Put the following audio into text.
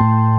you